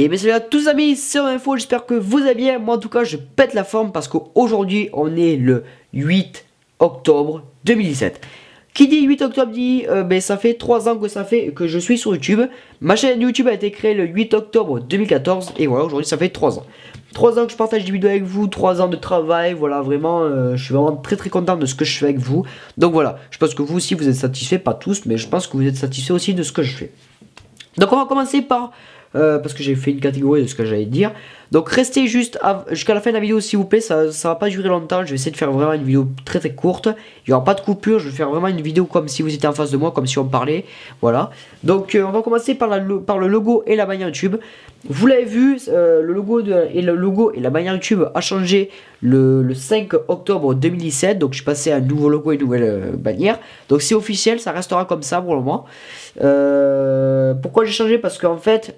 Et bien salut à tous amis, c'est Info, j'espère que vous allez bien. Moi en tout cas je pète la forme parce qu'aujourd'hui on est le 8 octobre 2017. Qui dit 8 octobre dit, euh, ben, ça fait 3 ans que ça fait que je suis sur YouTube. Ma chaîne YouTube a été créée le 8 octobre 2014 et voilà aujourd'hui ça fait 3 ans. 3 ans que je partage des vidéos avec vous, 3 ans de travail, voilà vraiment euh, je suis vraiment très très content de ce que je fais avec vous. Donc voilà, je pense que vous aussi vous êtes satisfait, pas tous, mais je pense que vous êtes satisfait aussi de ce que je fais. Donc on va commencer par euh, parce que j'ai fait une catégorie de ce que j'allais dire. Donc restez juste jusqu'à la fin de la vidéo s'il vous plaît, ça, ça va pas durer longtemps, je vais essayer de faire vraiment une vidéo très très courte. Il n'y aura pas de coupure, je vais faire vraiment une vidéo comme si vous étiez en face de moi, comme si on parlait. Voilà. Donc euh, on va commencer par, la, par le logo et la bannière YouTube. Vous l'avez vu, euh, le, logo et le logo et la bannière YouTube a changé le, le, 5 octobre 2017. Donc je suis passé à un nouveau logo et une nouvelle bannière. Donc c'est officiel, ça restera comme ça pour le moment. pourquoi j'ai changé? Parce qu'en fait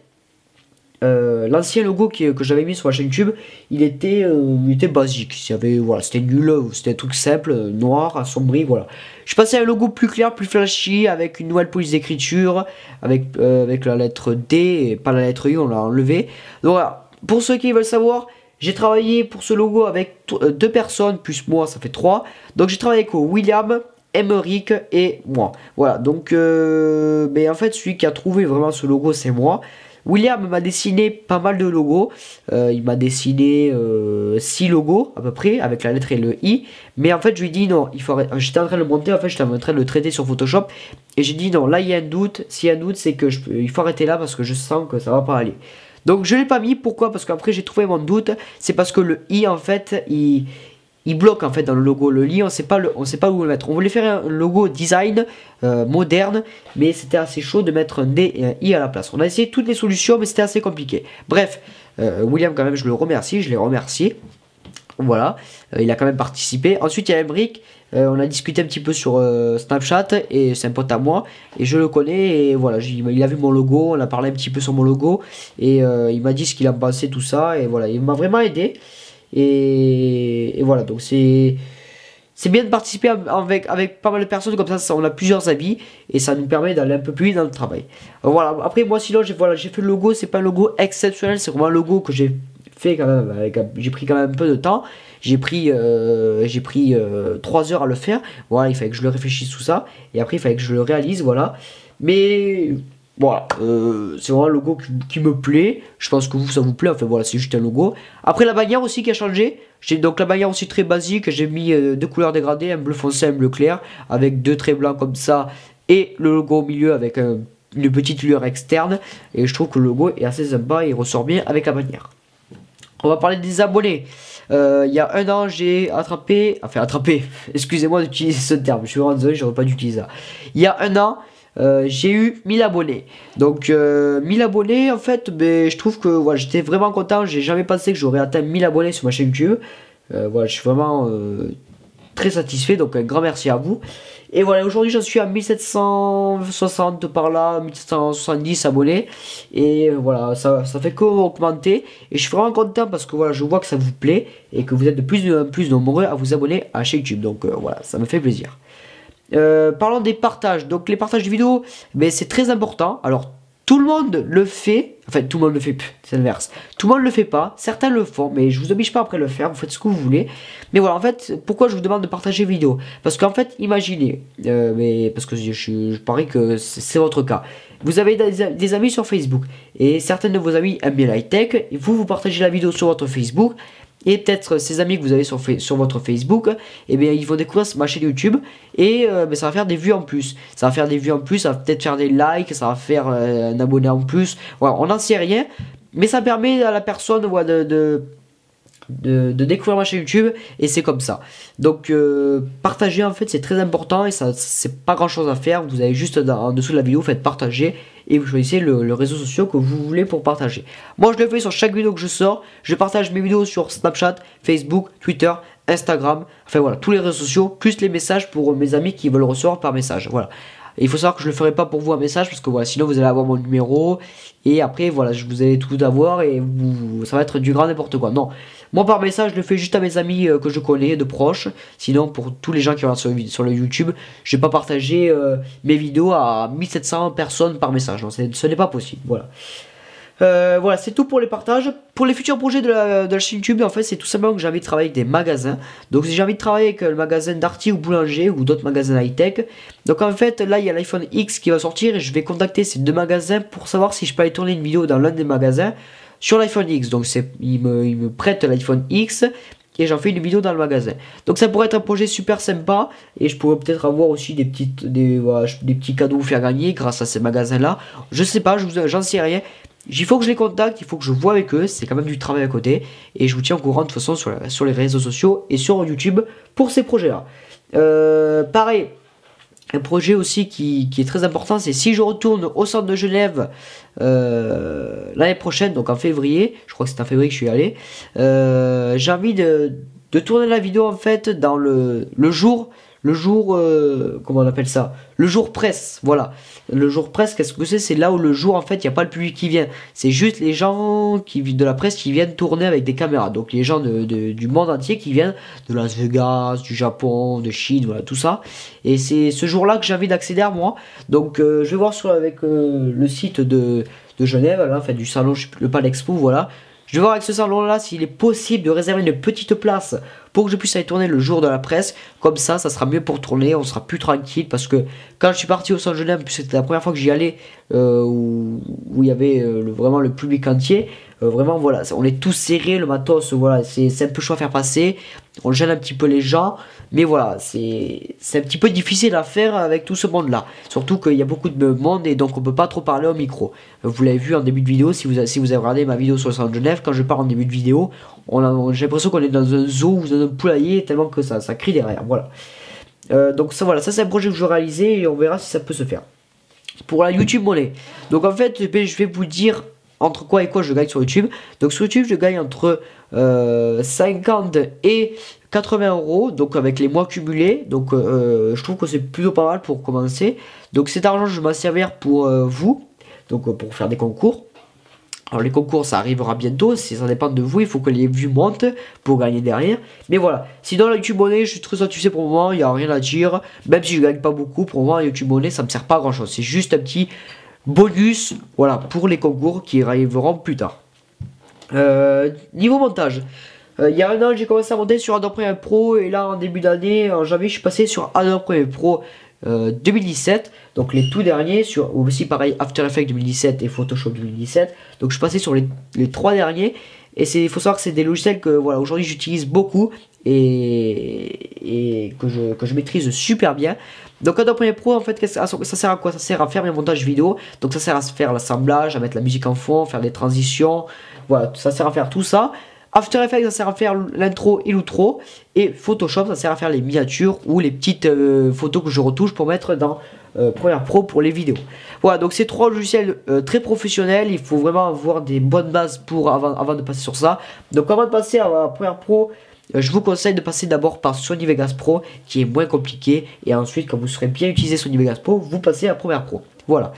euh, l'ancien logo que j'avais mis sur la chaîne YouTube, il était, euh, basique. voilà, c'était nul, c'était un truc simple, noir, assombri, voilà. Je passais à un logo plus clair, plus flashy, avec une nouvelle police d'écriture, avec, euh, avec la lettre D et pas la lettre U, on l'a enlevé. Donc voilà, pour ceux qui veulent savoir, j'ai travaillé pour ce logo avec deux personnes, plus moi, ça fait trois. Donc j'ai travaillé avec William, Emeric et moi. Voilà, donc mais en fait, celui qui a trouvé vraiment ce logo, c'est moi. William m'a dessiné pas mal de logos. Euh, il m'a dessiné 6 euh, logos à peu près avec la lettre et le i. Mais en fait, je lui ai dit non. Il. J'étais en train de le monter. En fait, j'étais en train de le traiter sur Photoshop. Et j'ai dit non. Là, il y a un doute. S'il y a un doute, c'est que je, il faut arrêter là parce que je sens que ça va pas aller. Donc je l'ai pas mis. Pourquoi? Parce qu'après j'ai trouvé mon doute. C'est parce que le i en fait, il, il bloque en fait dans le logo. Le lit on sait pas le, on sait pas où le mettre. On voulait faire un logo design euh, moderne mais c'était assez chaud de mettre un D et un I à la place. On a essayé toutes les solutions mais c'était assez compliqué. Bref euh, William quand même je le remercie je l'ai remercié. Voilà. Euh, il a quand même participé. Ensuite il y a Emric. On a discuté un petit peu sur Snapchat et c'est un pote à moi. Et je le connais et voilà il a vu mon logo on a parlé un petit peu sur mon logo et il m'a dit ce qu'il a pensé tout ça. Et voilà il m'a vraiment aidé et, voilà, donc c'est c'est bien de participer avec, avec pas mal de personnes, comme ça, on a plusieurs avis et ça nous permet d'aller un peu plus vite dans le travail. Voilà, après moi sinon j'ai voilà, fait le logo, c'est pas un logo exceptionnel, c'est vraiment un logo que j'ai fait quand même, j'ai pris quand même un peu de temps, j'ai pris, euh, j'ai pris 3 euh, heures à le faire, voilà, il fallait que je le réfléchisse tout ça, et après il fallait que je le réalise, voilà. Mais voilà, euh, c'est vraiment un logo qui, me plaît. Je pense que vous, ça vous plaît. Enfin voilà, c'est juste un logo. Après, la bannière aussi qui a changé. J'ai donc la bannière aussi très basique. J'ai mis euh, deux couleurs dégradées, un bleu foncé, un bleu clair, avec deux traits blancs comme ça. Et le logo au milieu avec une petite lueur externe. Et je trouve que le logo est assez sympa et il ressort bien avec la bannière. On va parler des abonnés. Euh, il y a un an, j'ai attrapé, enfin attrapé, excusez-moi d'utiliser ce terme, je suis vraiment désolé, j'aurais pas dû utiliser ça. Il y a un an, euh, j'ai eu 1000 abonnés. Donc 1000 euh, abonnés, en fait, ben, je trouve que voilà, j'étais vraiment content. J'ai jamais pensé que j'aurais atteint 1000 abonnés sur ma chaîne YouTube. Euh, voilà, je suis vraiment très satisfait. Donc un grand merci à vous. Et voilà, aujourd'hui j'en suis à 1760 par là, 1770 abonnés. Et voilà, ça, ça fait qu'augmenter. Et je suis vraiment content parce que voilà, je vois que ça vous plaît et que vous êtes de plus en plus nombreux à vous abonner à chaîne YouTube. Donc voilà, ça me fait plaisir. Euh, parlons des partages. Donc les partages de vidéos, mais c'est très important. Alors tout le monde le fait. Enfin, tout le monde le fait, c'est l'inverse. Tout le monde le fait pas. Certains le font, mais je vous oblige pas après le faire. Vous faites ce que vous voulez. Mais voilà, en fait, pourquoi je vous demande de partager vidéo Parce qu'en fait, imaginez, euh, mais parce que je, parie que c'est votre cas. Vous avez des, amis sur Facebook et certains de vos amis aiment bien la tech. Et vous, vous partagez la vidéo sur votre Facebook et peut-être ces amis que vous avez sur, sur votre Facebook, eh bien ils vont découvrir ma chaîne YouTube et euh, ben, ça va faire des vues en plus. Ça va faire des vues en plus, ça va peut-être faire des likes, ça va faire euh, un abonné en plus. On n'en sait rien, mais ça permet à la personne de, de, découvrir ma chaîne YouTube et c'est comme ça. Donc euh, partager en fait c'est très important et ça c'est pas grand chose à faire. Vous avez juste en dessous de la vidéo, faites partager et vous choisissez le, réseau social que vous voulez pour partager. Moi je le fais sur chaque vidéo que je sors. Je partage mes vidéos sur Snapchat, Facebook, Twitter, Instagram, enfin voilà, tous les réseaux sociaux, plus les messages pour mes amis qui veulent recevoir par message. Voilà. il faut savoir que je le ferai pas pour vous un message parce que voilà, sinon vous allez avoir mon numéro et après voilà, je vous allez tout avoir et vous, ça va être du grand n'importe quoi. Non. Moi par message, je le fais juste à mes amis euh, que je connais, de proches. Sinon, pour tous les gens qui regardent sur, le YouTube, je vais pas partager euh, mes vidéos à 1700 personnes par message. Ce n'est pas possible. Voilà. Euh, voilà, c'est tout pour les partages. Pour les futurs projets de la, chaîne YouTube, en fait, c'est tout simplement que j'ai envie de travailler avec des magasins. Donc, si j'ai envie de travailler avec le magasin Darty ou Boulanger ou d'autres magasins high-tech. Donc, en fait, là, il y a l'iPhone X qui va sortir et je vais contacter ces deux magasins pour savoir si je peux aller tourner une vidéo dans l'un des magasins sur l'iPhone X. Donc, il me, prête l'iPhone X et j'en fais une vidéo dans le magasin. Donc ça pourrait être un projet super sympa et je pourrais peut-être avoir aussi des petits cadeaux à faire gagner grâce à ces magasins là. Je sais pas, j'en sais rien. Il faut que je les contacte, il faut que je vois avec eux, c'est quand même du travail à côté. Et je vous tiens au courant de toute façon sur, les réseaux sociaux et sur YouTube pour ces projets-là. Euh, pareil, un projet aussi qui, est très important, c'est si je retourne au centre de Genève euh, l'année prochaine, donc en février, je crois que c'est en février que je suis allé, euh, j'ai envie de, tourner la vidéo en fait dans le, le jour le jour, euh, comment on appelle ça? Le jour presse, voilà. Le jour presse, qu'est-ce que c'est? C'est là où le jour, en fait, il n'y a pas le public qui vient. C'est juste les gens qui de la presse qui viennent tourner avec des caméras. Donc les gens du monde entier qui viennent de Las Vegas, du Japon, de Chine, voilà, tout ça. Et c'est ce jour-là que j'ai envie d'accéder à moi. Donc euh, je vais voir avec euh, le site de, de Genève, là, fait, du salon, le Palexpo, voilà. Je vais voir avec ce salon-là s'il est possible de réserver une petite place pour que je puisse aller tourner le jour de la presse. Comme ça, ça sera mieux pour tourner, on sera plus tranquille parce que quand je suis parti au San Genève, c'était la première fois que j'y allais euh, où, il y avait euh, vraiment le public entier. Euh, vraiment, voilà, on est tous serrés, le matos, voilà, c'est un peu chaud à faire passer. On gêne un petit peu les gens, mais voilà, c'est un petit peu difficile à faire avec tout ce monde-là. Surtout qu'il y a beaucoup de monde et donc on peut pas trop parler au micro. Vous l'avez vu en début de vidéo, si vous, avez, si vous avez regardé ma vidéo sur le San Genève, quand je parle en début de vidéo, j'ai l'impression qu'on est dans un zoo ou dans un poulailler tellement que ça, ça crie derrière. Voilà. Euh, donc ça voilà, ça c'est un projet que je vais réaliser et on verra si ça peut se faire. Pour la YouTube monnaie. Donc en fait, ben, je vais vous dire entre quoi et quoi je gagne sur YouTube. Donc sur YouTube, je gagne entre 50 euh, et 80 euros, donc avec les mois cumulés. Donc euh, je trouve que c'est plutôt pas mal pour commencer. Donc cet argent, je vais m'en servir pour vous, donc pour faire des concours. Alors les concours ça arrivera bientôt, ça dépend de vous, il faut que les vues montent pour gagner derrière. Mais voilà, sinon la YouTube Money, je suis très satisfait pour le moment, il n'y a rien à dire. Même si je gagne pas beaucoup, pour moi YouTube Money ça me sert pas à grand chose. C'est juste un petit bonus voilà, pour les concours qui arriveront plus tard. Euh, niveau montage, euh, il y a un an j'ai commencé à monter sur Adobe Premiere Pro et là en début d'année, en janvier je suis passé sur Adobe Premiere Pro 2017, euh, donc les tout derniers, sur aussi pareil After Effects 2017 et Photoshop 2017. Donc je suis passé sur les, trois derniers. Et il faut savoir que c'est des logiciels que voilà aujourd'hui j'utilise beaucoup et, que, je, que, je, maîtrise super bien. Donc Adobe Premiere Pro en fait ça sert à quoi? Ça sert à faire mes montages vidéo. Donc ça sert à faire l'assemblage, à mettre la musique en fond, faire des transitions. Voilà, ça sert à faire tout ça. After Effects, ça sert à faire l'intro et l'outro. Et Photoshop, ça sert à faire les miniatures ou les petites euh, photos que je retouche pour mettre dans euh, Premiere Pro pour les vidéos. Voilà, donc c'est trois logiciels euh, très professionnels. Il faut vraiment avoir des bonnes bases pour avant, avant de passer sur ça. Donc avant de passer à Premiere Pro, je vous conseille de passer d'abord par Sony Vegas Pro qui est moins compliqué. Et ensuite, quand vous serez bien utilisé Sony Vegas Pro, vous passez à Premiere Pro. Voilà.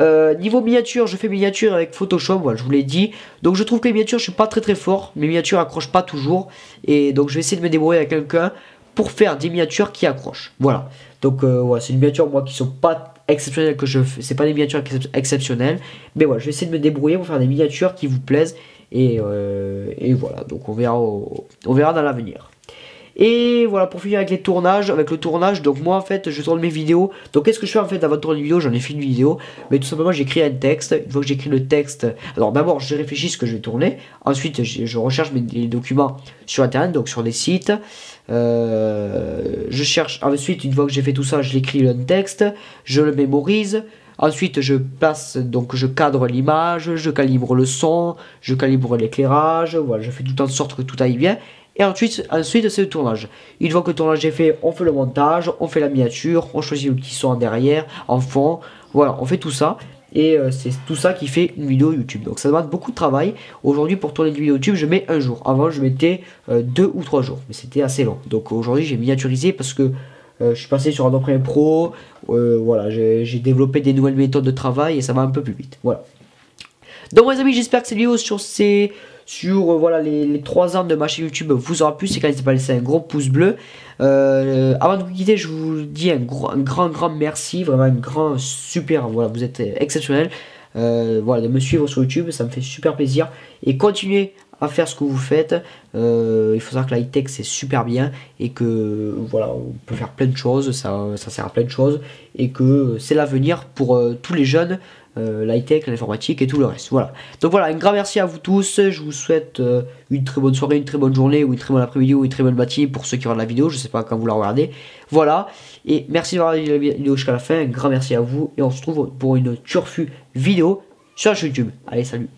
Euh, niveau miniature, je fais miniature avec Photoshop, voilà, je vous l'ai dit. Donc je trouve que les miniatures, je suis pas très très fort. Mes miniatures accrochent pas toujours. Et donc je vais essayer de me débrouiller avec quelqu'un pour faire des miniatures qui accrochent. Voilà. Donc euh, voilà, c'est une miniature moi qui sont pas exceptionnelles que je fais. C'est pas des miniatures exceptionnelles. Mais voilà, je vais essayer de me débrouiller pour faire des miniatures qui vous plaisent. Et, euh, et voilà, donc on verra, on verra dans l'avenir. Et voilà, pour finir avec les tournages, avec le tournage, donc moi en fait, je tourne mes vidéos. Donc qu'est-ce que je fais en fait avant de tourner une vidéo? J'en ai fait une vidéo, mais tout simplement j'écris un texte. Une fois que j'écris le texte, alors d'abord je réfléchis ce que je vais tourner. Ensuite, je, recherche mes documents sur internet, donc sur des sites. Euh, je cherche ensuite, une fois que j'ai fait tout ça, je l'écris le texte, je le mémorise. Ensuite, je place, donc je cadre l'image, je calibre le son, je calibre l'éclairage, voilà, je fais tout en sorte que tout aille bien. Et ensuite, ensuite c'est le tournage. Une fois que le tournage est fait, on fait le montage, on fait la miniature, on choisit le petit son derrière, en fond. Voilà, on fait tout ça. Et euh, c'est tout ça qui fait une vidéo YouTube. Donc ça demande beaucoup de travail. Aujourd'hui, pour tourner une vidéo YouTube, je mets un jour. Avant, je mettais euh, deux ou trois jours. Mais c'était assez long. Donc aujourd'hui, j'ai miniaturisé parce que je suis passé sur Adobe Premiere Pro. voilà, j'ai développé des nouvelles méthodes de travail et ça va un peu plus vite. Voilà. Donc, mes amis, j'espère que cette vidéo sur ces sur euh, voilà les, 3 ans de ma chaîne YouTube vous aura plu. C'est quand même pas laisser un gros pouce bleu. Euh, avant de vous quitter, je vous dis un, grand, grand, grand merci. Vraiment un grand super. Voilà, vous êtes exceptionnel. euh, voilà, de me suivre sur YouTube, ça me fait super plaisir. Et continuez à faire ce que vous faites. Euh, il faut savoir que la tech c'est super bien et que voilà, on peut faire plein de choses, ça, sert à plein de choses et que c'est l'avenir pour euh, tous les jeunes, euh, l'high tech, l'informatique et tout le reste. Voilà. Donc voilà, un grand merci à vous tous. Je vous souhaite une très bonne soirée, une très bonne journée ou une très bonne après-midi ou une très bonne matinée pour ceux qui regardent la vidéo. Je sais pas quand vous la regardez. Voilà. Et merci d'avoir regardé la vidéo jusqu'à la fin. Un grand merci à vous et on se retrouve pour une turfu vidéo sur YouTube. Allez, salut